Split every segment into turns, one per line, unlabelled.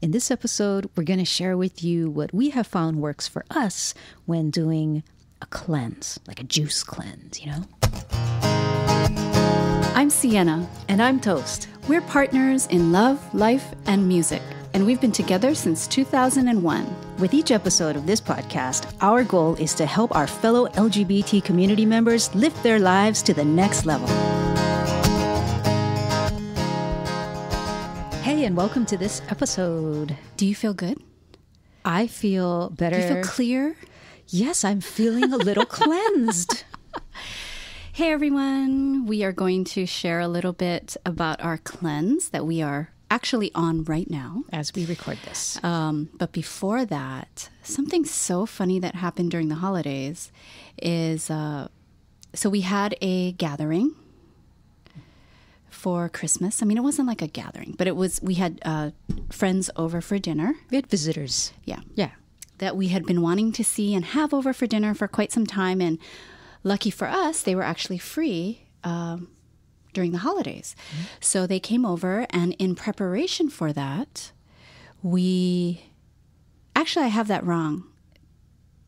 In this episode, we're going to share with you what we have found works for us when doing a cleanse, like a juice cleanse, you know?
I'm Siena.
And I'm Toast.
We're partners in love, life, and music, and we've been together since 2001.
With each episode of this podcast, our goal is to help our fellow LGBT community members lift their lives to the next level. And welcome to this episode.
Do you feel good?
I feel better.
Do you feel clear?
Yes, I'm feeling a little cleansed.
Hey everyone, we are going to share a little bit about our cleanse that we are actually on right now.
As we record this.
Um, but before that, something so funny that happened during the holidays is uh, so we had a gathering for Christmas. I mean, it wasn't like a gathering, but it was, we had uh, friends over for dinner.
We had visitors.
Yeah.
Yeah.
That we had been wanting to see and have over for dinner for quite some time. And lucky for us, they were actually free um, during the holidays. So they came over, and in preparation for that, we actually, I have that wrong.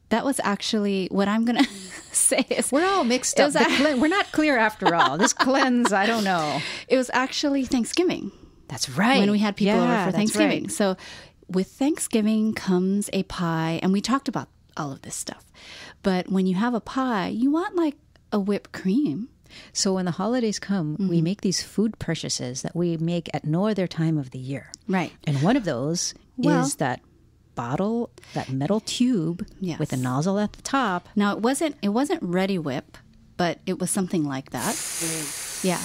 That was actually what I'm going to say is
We're all mixed up.
a-
we're not clear after all. This cleanse, I don't know.
it was actually Thanksgiving.
That's right.
when we had people
Yeah,
over for Thanksgiving.
right.
So with Thanksgiving comes a pie, and we talked about all of this stuff. But when you have a pie, you want like a whipped cream.
So when the holidays come,
Mm-hmm.
we make these food purchases that we make at no other time of the year.
Right.
And one of those
Well-
is that bottle, that metal tube
Yes.
with a nozzle at the top.
Now it wasn't it wasn't Reddi-wip, but it was something like that. Yeah.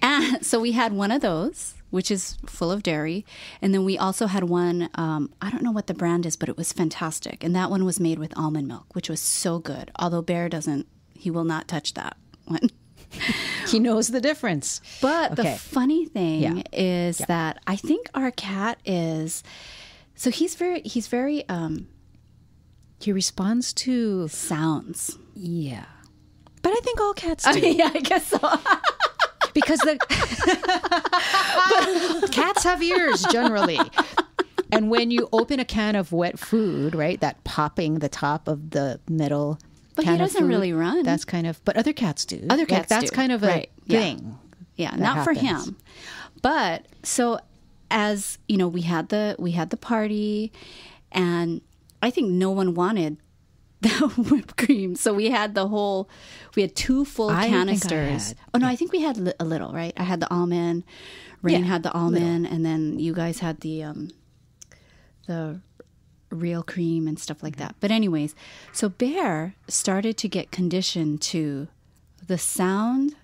And so we had one of those, which is full of dairy, and then we also had one. Um, I don't know what the brand is, but it was fantastic, and that one was made with almond milk, which was so good. Although Bear doesn't, he will not touch that one.
He knows the difference.
But
Okay.
the funny thing
Yeah.
is that I think our cat is so he's very he's very um
He responds to,
sounds.
yeah. But I think all cats
I
do.
mean, yeah, I guess so.
because the cats have ears generally. And when you open a can of wet food, right, that popping the top of the metal
But he doesn't really run.
That's kind of, but other cats do.
Other
Like,
cats
that's
do.
kind of a
Right,
thing.
Yeah,
that
not for him. But so as, you know, we had the we had the party and I think no one wanted the whipped cream. So we had the whole we had two full
I think I
canisters.
had-
oh no, I think we had li- a little, right? I had the almond, Rain
Yeah,
had the almond and then you guys had the um the real cream and stuff like mm-hmm. that. But anyways, so Bear started to get conditioned to the sound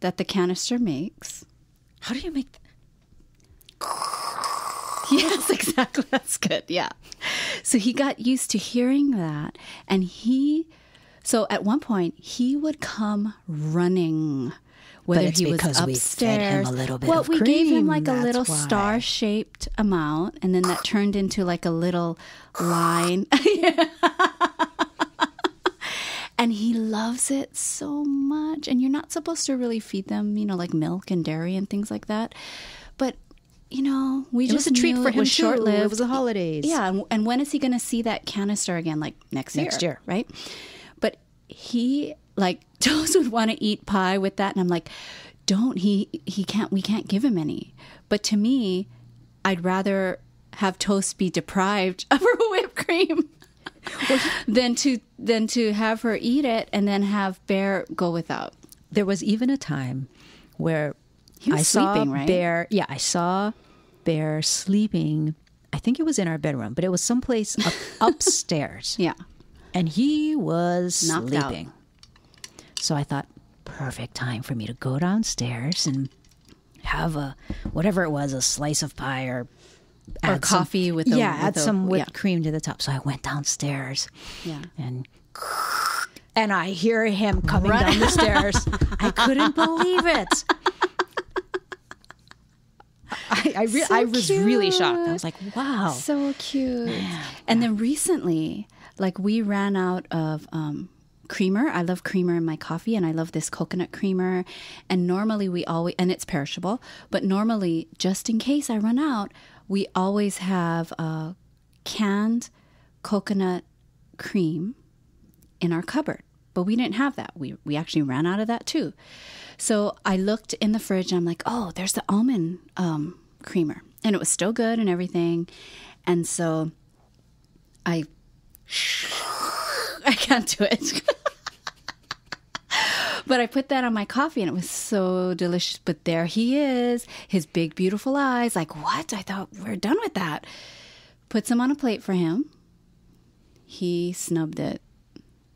that the canister makes.
How do you make th-
Yes, exactly. That's good. Yeah. So he got used to hearing that and he so at one point he would come running whether
it's
he was
because
upstairs.
we fed him a little bit
well, we gave him like a little
why.
star-shaped amount and then that turned into like a little line. and he loves it so much and you're not supposed to really feed them you know like milk and dairy and things like that but you know we
It
just
was a treat for him
short-lived
It was the holidays.
yeah and, and when is he going to see that canister again like next year
Next year.
right but he like toast would want to eat pie with that and i'm like don't he he can't we can't give him any but to me i'd rather have toast be deprived of her whipped cream than to than to have her eat it and then have bear go without
There was even a time where
He was
I saw
right?
Bear. Yeah, I saw Bear sleeping. I think it was in our bedroom, but it was someplace up, upstairs.
yeah
and he was
Knocked out.
So I thought, perfect time for me to go downstairs and have a whatever it was, a slice of pie or
Or
add some-
coffee with a-
yeah,
with
add
a-
some whipped
yeah.
cream to the top. So I went downstairs
yeah
and and I hear him coming down the stairs. I couldn't believe it. I I, re-
So
I was really shocked. I was like, wow.
So cute. And then recently, like we ran out of um creamer. I love creamer in my coffee, and I love this coconut creamer. And normally we always, and it's perishable, but normally, just in case I run out, we always have a canned coconut cream in our cupboard. But we didn't have that. We we actually ran out of that too. So I looked in the fridge and I'm like, oh, there's the almond um, creamer, and it was still good and everything. And so I I can't do it. but I put that on my coffee and it was so delicious. But there he is, his big, beautiful eyes. Like, what? I thought we're done with that. Put some on a plate for him. He snubbed it.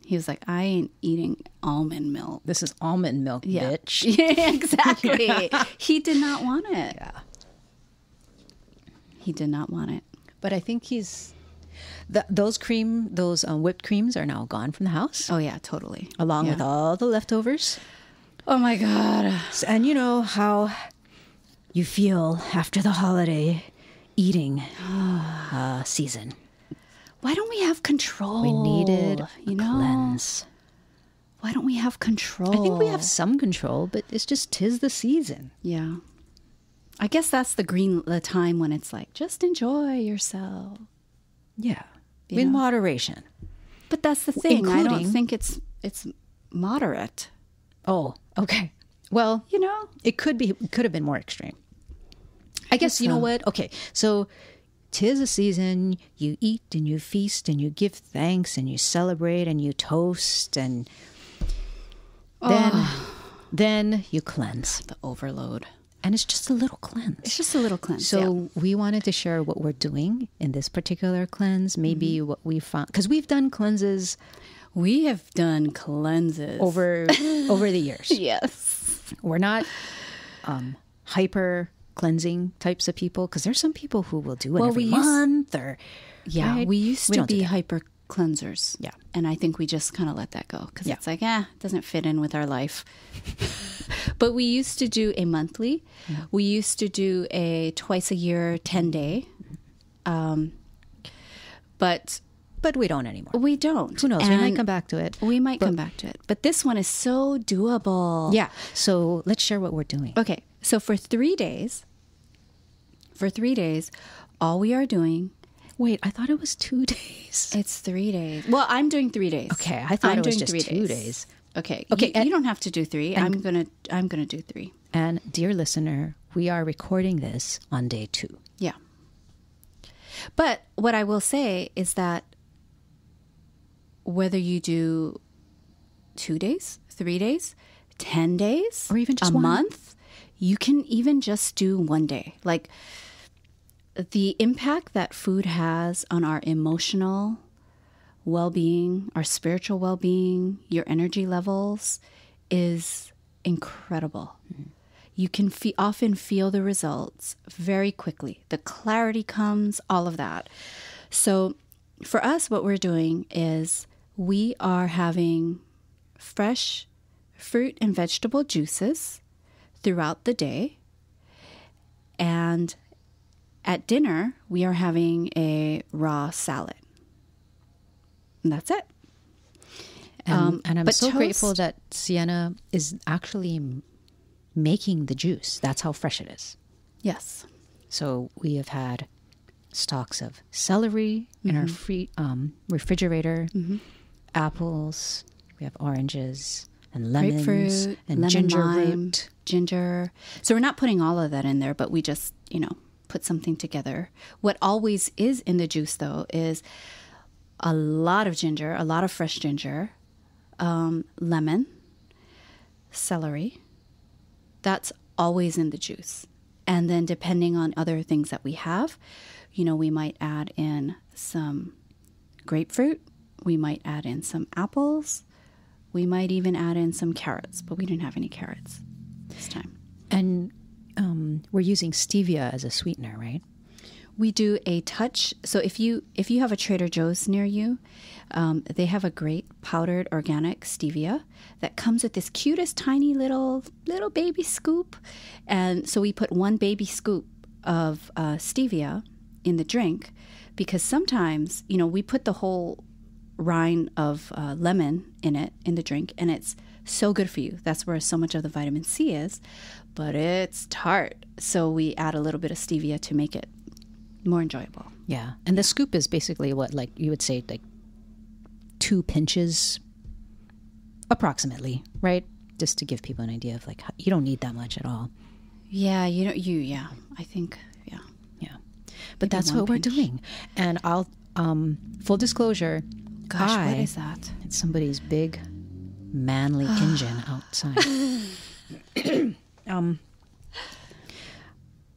He was like, I ain't eating almond milk.
This is almond milk,
Yeah.
bitch.
Yeah, exactly. He did not want it.
Yeah.
He did not want it.
But I think he's. The, those cream, those um, whipped creams are now gone from the house,
Oh, yeah, totally.
along
Yeah.
with all the leftovers.
Oh, my God.
And you know how you feel after the holiday eating uh, season.
Why don't we have control?
We needed
you
a
know.
cleanse.
Why don't we have control?
I think we have some control, but it's just tis the season.
Yeah. I guess that's the green the time when it's like just enjoy yourself.
Yeah,
You
in
know?
moderation.
But that's the thing. I don't think it's it's moderate.
Oh, okay. Well,
You know?
it could be it could have been more extreme. I guess you know what? Okay, so tis a season. You eat and you feast and you give thanks and you celebrate and you toast and then then you cleanse,
The overload.
And it's just a little cleanse.
It's just a little cleanse.
So we wanted to share what we're doing in this particular cleanse. Maybe what we found because we've done cleanses
we have done cleanses.
over over the years.
Yes.
We're not um, hyper cleansing types of people because there's some people who will do it
Well,
every
we used-
month or
Yeah.
right?
We used
We
to be hyper cleansers.
Yeah.
And I think we just kind of let that go because
Yeah.
it's like, eh, it doesn't fit in with our life. but we used to do a monthly. We used to do a twice a year, 10 day. Um, but
but we don't anymore.
we don't.
Who knows? we might come back to it.
We might come back to it. But this one is so doable.
Yeah. So let's share what we're doing.
Okay. So for three days, for three days, all we are doing
Wait, I thought it was two days.
It's three days. Well, I'm doing three days.
Okay, I thought
I'm
it was
doing
just
three
two days.
Okay.
Okay,
You,
and-
you don't have to do three. I'm gonna. I'm gonna do three.
And dear listener, we are recording this on day two.
Yeah. But what I will say is that whether you do two days, three days, ten days,
Or even just
a
one.
month, you can even just do one day. Like the impact that food has on our emotional well being, our spiritual well being, your energy levels is incredible. You can fe- often feel the results very quickly. The clarity comes, all of that. So, for us, what we're doing is we are having fresh fruit and vegetable juices throughout the day. And at dinner, we are having a raw salad. And that's it.
And,
Um,
and I'm
but
so grateful that Siena is actually making the juice. That's how fresh it is.
Yes.
So we have had stalks of celery in
Mm-hmm.
our free um, refrigerator, apples. We have oranges and lemons
Grapefruit,
and
lemon
ginger
lime,
root.
ginger. So we're not putting all of that in there, but we just, you know, put something together. What always is in the juice, though, is a lot of ginger, a lot of fresh ginger, um, lemon, celery. That's always in the juice. And then, depending on other things that we have, you know, we might add in some grapefruit, we might add in some apples, we might even add in some carrots, but we didn't have any carrots this time.
And um, we're using stevia as a sweetener, right?
We do a touch. So if you if you have a Trader Joe's near you, um, they have a great powdered organic stevia that comes with this cutest tiny little little baby scoop, and so we put one baby scoop of uh, stevia in the drink because sometimes you know we put the whole rind of uh, lemon in it in the drink, and it's so good for you. That's where so much of the vitamin C is, but it's tart. So we add a little bit of stevia to make it more enjoyable.
Yeah. And the scoop is basically what, like, you would say, like two pinches approximately, right? Just to give people an idea of like, how- you don't need that much at all.
Yeah, you know, you yeah. I think yeah.
Yeah. But that's
one
what we're doing. And I'll, um, full disclosure,
Gosh,
I,
what is that?
It's somebody's big, manly engine outside. um,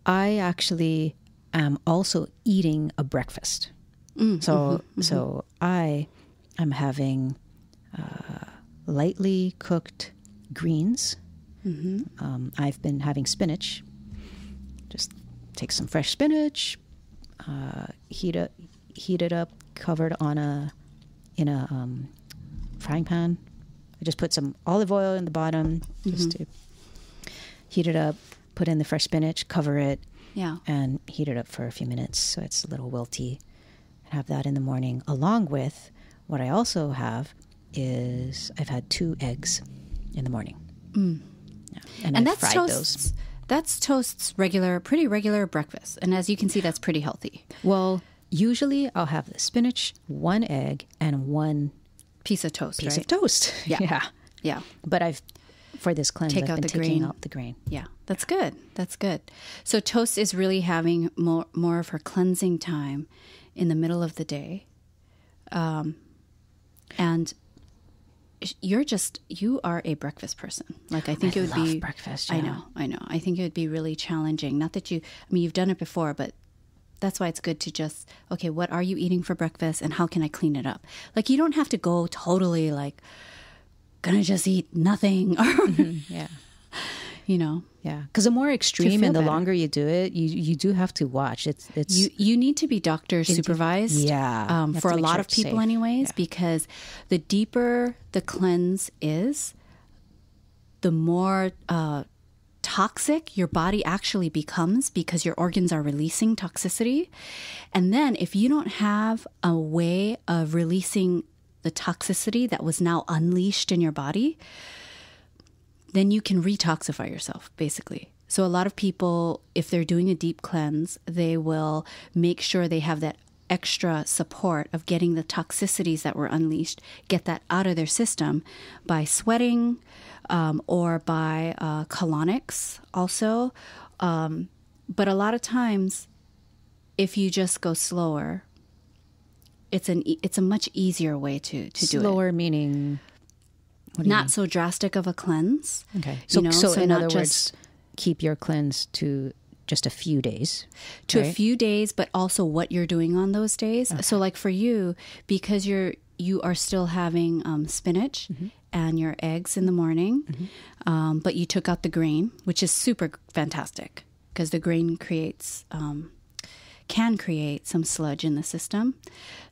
I actually am also eating a breakfast. so, so I am having uh, lightly cooked greens. Um, I've been having spinach. Just take some fresh spinach, uh, heat it, heat it up, covered on a in a um, frying pan. I just put some olive oil in the bottom, just to heat it up. Put in the fresh spinach, cover it,
Yeah.
and heat it up for a few minutes so it's a little wilty. And have that in the morning, along with what I also have is I've had two eggs in the morning. Mm. Yeah. And,
And
I
that's
fried
toast's
those.
that's toast's regular pretty regular breakfast. And as you can see that's pretty healthy.
Well, usually I'll have the spinach, one egg, and one
Piece of toast,
piece
right?
of toast.
Yeah.
yeah.
Yeah.
But I've for this cleanse,
Take
I've
out
been
the
taking
grain.
out the grain.
Yeah, that's good. That's good. So toast is really having more more of her cleansing time in the middle of the day, um, and you're just you are a breakfast person. Like I think
I
it would
love
be
breakfast,
I know, I know. I think it would be really challenging. Not that you, I mean, you've done it before, but that's why it's good to just okay, what are you eating for breakfast, and how can I clean it up? Like you don't have to go totally like gonna just eat nothing or
Yeah.
you know
Yeah, because the more extreme and the
better.
longer you do it, you you do have to watch. It's it's
you you need to be doctor supervised
yeah.
um, for a lot
sure
of people
safe.
anyways
Yeah.
because the deeper the cleanse is the more uh, toxic your body actually becomes because your organs are releasing toxicity and then if you don't have a way of releasing the toxicity that was now unleashed in your body then you can retoxify yourself, basically. So, a lot of people, if they're doing a deep cleanse, they will make sure they have that extra support of getting the toxicities that were unleashed, get that out of their system by sweating um, or by uh, colonics, also. Um, but a lot of times, if you just go slower, it's an it's a much easier way to to do it
slower meaning. What do you
not so drastic of a cleanse.
Okay. So,
you know,
so, in
not
other
just
words, keep your cleanse to just a few days.
to a few days, but also what you're doing on those days. So, like for you, because you're you are still having um, spinach
Mm-hmm.
and your eggs in the morning, um, but you took out the grain, which is super fantastic because the grain creates. Um, can create some sludge in the system.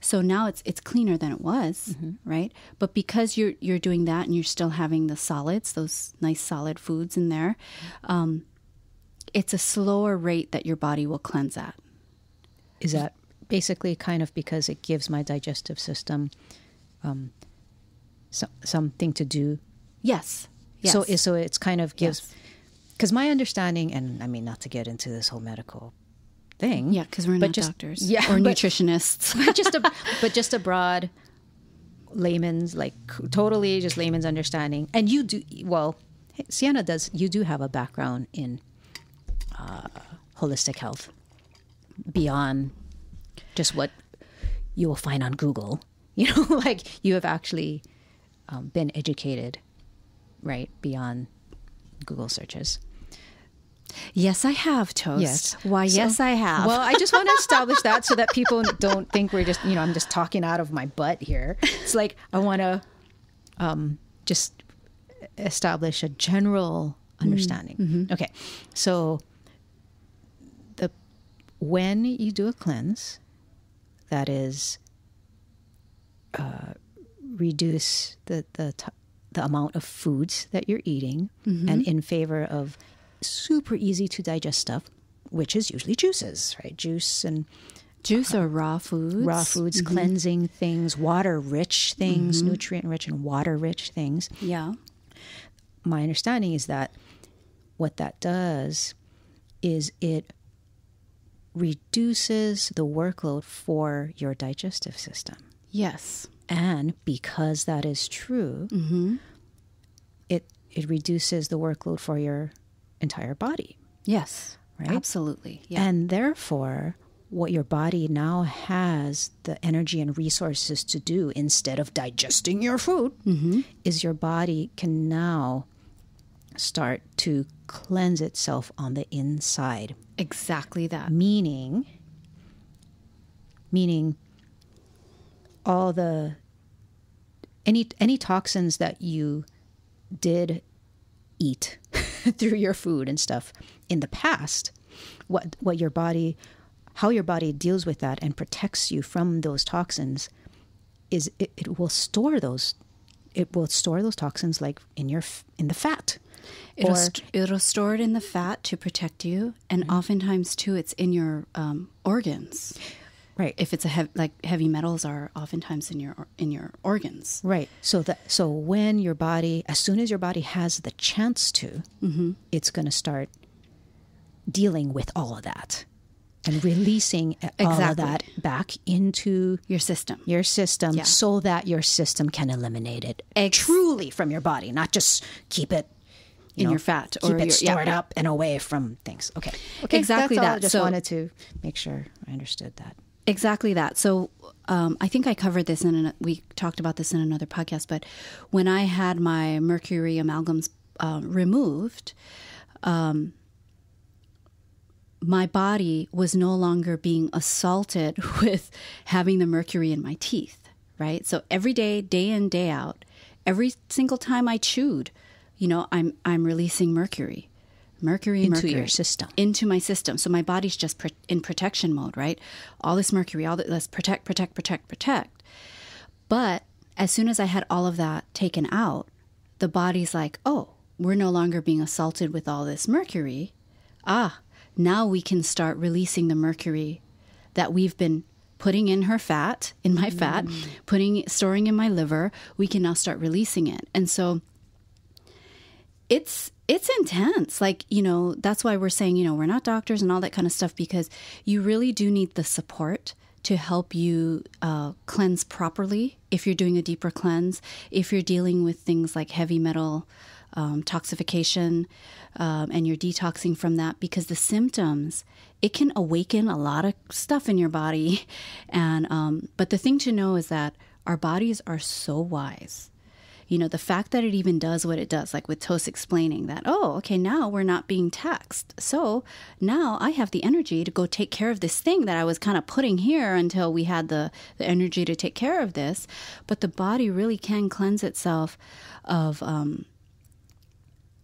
So now it's it's cleaner than it was,
Mm-hmm.
right? But because you're you're doing that and you're still having the solids, those nice solid foods in there, um, it's a slower rate that your body will cleanse at.
Is that basically kind of because it gives my digestive system um, so, something to do?
Yes. yes.
So, so it's kind of gives.
Yes.
Because my understanding, and I mean, not to get into this whole medical thing.
yeah, because we're
but
not
just-
doctors
yeah,
or
but-
nutritionists.
but just a but just a broad layman's like totally just layman's understanding and you do well siena does you do have a background in uh, holistic health beyond just what you will find on google you know like you have actually um, been educated right beyond google searches
yes, I have toast.
Yes.
Why?
So-
yes, I have.
Well, I just want to establish that so that people don't think we're just, you know, I'm just talking out of my butt here. It's like I want to um, just establish a general understanding. Okay. So the when you do a cleanse, that is uh, reduce the the t- the amount of foods that you're eating and in favor of super easy to digest stuff which is usually juices right juice and
Juice or raw foods.
raw foods, mm-hmm. cleansing things, water rich things, mm-hmm. nutrient rich and water rich things.
Yeah.
My understanding is that what that does is it reduces the workload for your digestive system.
Yes.
And because that is true, mm-hmm. it it reduces the workload for your entire body.
Yes.
Right?
Absolutely. Yeah.
And therefore, what your body now has the energy and resources to do instead of digesting your food mm-hmm. is your body can now start to cleanse itself on the inside
exactly that.
meaning meaning all the any any toxins that you did eat through your food and stuff in the past what what your body how your body deals with that and protects you from those toxins is it, it will store those it will store those toxins like in your in the fat
It'll, st- it'll store it in the fat to protect you, and oftentimes too, it's in your um, organs.
Right
If it's a hev- like heavy metals are oftentimes in your in your organs.
Right. So that so when your body, as soon as your body has the chance to, mm-hmm. it's going to start dealing with all of that and releasing all of that back into
Your system.
your system,
Yeah.
so that your system can eliminate it
Ex-
truly from your body, not just keep it. You
In
know,
your fat or keep
it
your-
stored
yeah.
up and away from things. Okay, okay,
Exactly
that's all. I
that.
just
So-
wanted to make sure I understood that.
Exactly that. So um, I think I covered this in an, we talked about this in another podcast. But when I had my mercury amalgams uh, removed, um, my body was no longer being assaulted with having the mercury in my teeth. Right. So every day, day in day out, every single time I chewed, you know, I'm I'm releasing mercury. Mercury
Into
mercury
your system.
into my system. So my body's just pr- in protection mode, right? All this mercury, all this, let's protect, protect, protect, protect. But as soon as I had all of that taken out, the body's like, oh, we're no longer being assaulted with all this mercury. Ah, now we can start releasing the mercury that we've been putting in her fat, in my fat, putting storing in my liver. We can now start releasing it. And so it's it's intense. Like you know that's why we're saying you know we're not doctors and all that kind of stuff because you really do need the support to help you uh, cleanse properly if you're doing a deeper cleanse if you're dealing with things like heavy metal um, toxification um, and you're detoxing from that because the symptoms it can awaken a lot of stuff in your body. And um, but the thing to know is that our bodies are so wise you know, the fact that it even does what it does, like with Toast explaining that, oh, okay, now we're not being taxed. So now I have the energy to go take care of this thing that I was kind of putting here until we had the, the energy to take care of this. But the body really can cleanse itself of um,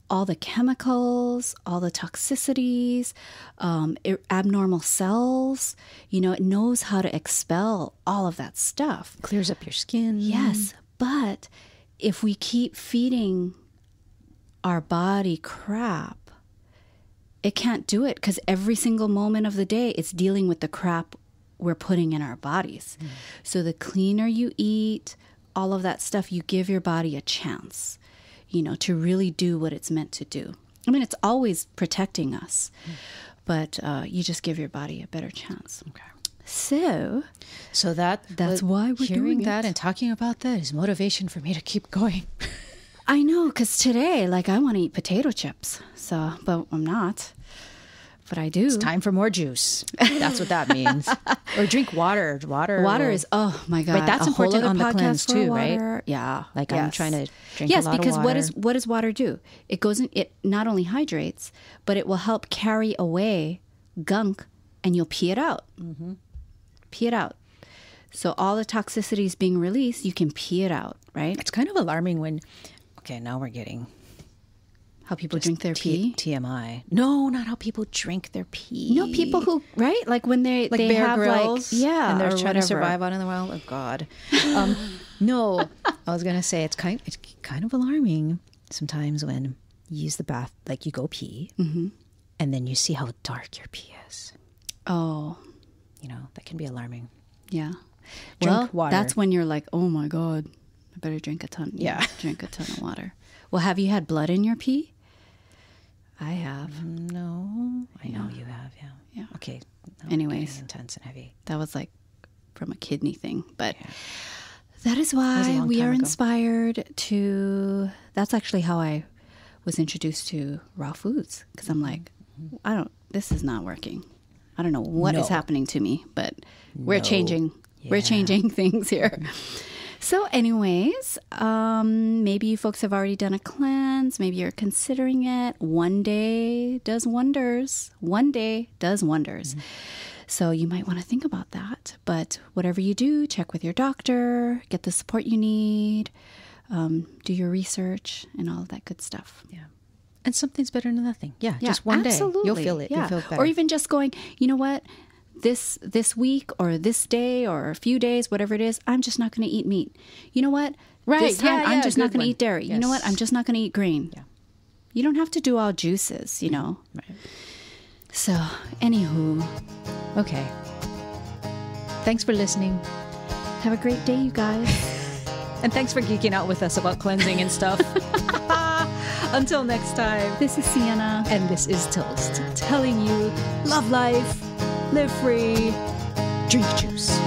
all the chemicals, all the toxicities, um, abnormal cells. You know, it knows how to expel all of that stuff.
Clears up your skin.
Yes, but if we keep feeding our body crap, it can't do it because every single moment of the day it's dealing with the crap we're putting in our bodies. So the cleaner you eat, all of that stuff, you give your body a chance, you know, to really do what it's meant to do. I mean, it's always protecting us, but uh, you just give your body a better chance.
Okay.
So,
So that
That's why we're
hearing
doing
that
it.
and talking about that is motivation for me to keep going.
I know, because today, like, I want to eat potato chips. So, but I'm not. But I do.
It's time for more juice. That's what that means. or drink water. Water.
Water
will-
is oh my god.
that's
a
important on the cleanse too, right?
Yeah.
Like, I'm trying to drink a
Yes,
lot of
because what
water.
is what does water do? It goes in. It not only hydrates, but it will help carry away gunk, and you'll pee it out. Mm-hmm. Pee it out. So all the toxicity is being released, you can pee it out, right?
It's kind of alarming when. Okay, now we're getting
How people drink their
T-
pee.
TMI. No, not how people drink their pee.
You know, people who right, like when they
like
they
Bear
have
Grylls,
like yeah,
and they're trying
whatever.
to survive out in the wild. Oh God, um, no. I was gonna say it's kind it's kind of alarming sometimes when you use the bath, like you go pee,
Mm-hmm.
and then you see how dark your pee is.
Oh,
you know, that can be alarming.
Yeah.
Drink
well,
water.
that's when you're like, oh my God, I better drink a ton.
Yeah.
drink a ton of water. Well, have you had blood in your pee? I have.
Mm, no, I know you have. Yeah.
Yeah.
Okay. we're
Anyways.
intense and heavy.
That was like from a kidney thing. But that is why
long
we are
ago.
inspired to. That's actually how I was introduced to raw foods because I'm mm-hmm. like, I don't, this is not working. I don't know what is
No.
happening to me, but we're
No.
changing. We're changing things here. So, anyways, um, maybe you folks have already done a cleanse. Maybe you're considering it. One day does wonders. One day does wonders. So, you might want to think about that. But whatever you do, check with your doctor, get the support you need, um, do your research, and all of that good stuff.
Yeah. And something's better than nothing. Yeah.
Yeah,
just one day.
absolutely.
You'll feel it.
Yeah.
You'll feel better.
Or even just going, you know what? This this week or this day or a few days, whatever it is, I'm just not going to eat meat. You know what?
Right,
This time,
yeah,
I'm just not going to eat dairy. You know what? I'm just not going to eat grain.
Yeah.
You don't have to do all juices, you know.
Right.
So, anywho,
Okay. Thanks for listening.
have a great day, you guys.
And thanks for geeking out with us about cleansing and stuff. Until next time.
this is Siena.
And this is Toast, telling you love life, live free, drink juice.